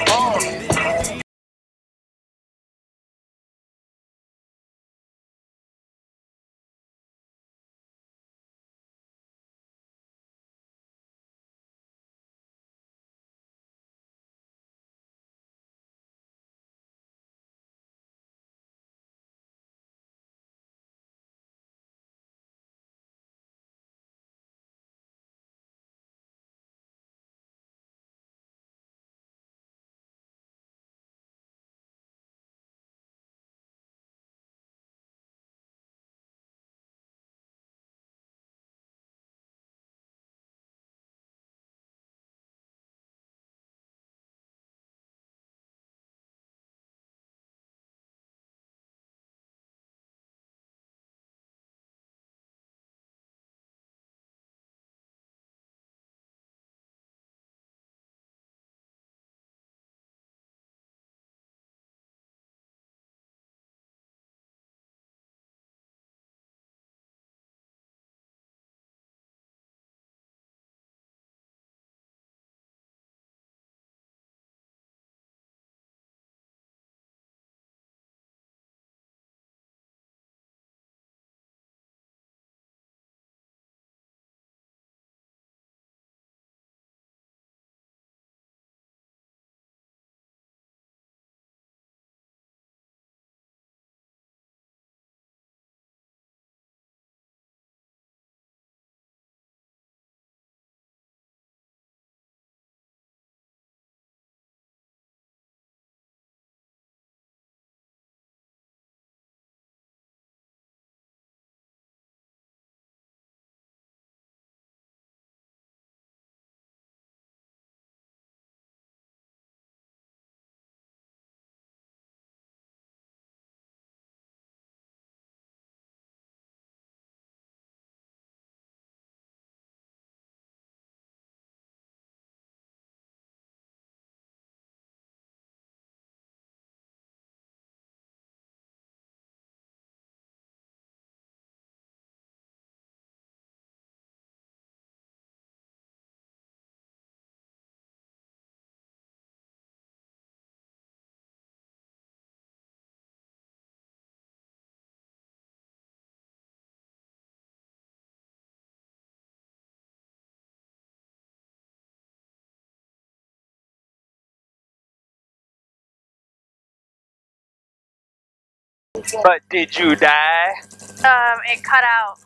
on. But did you die? Um, it cut out.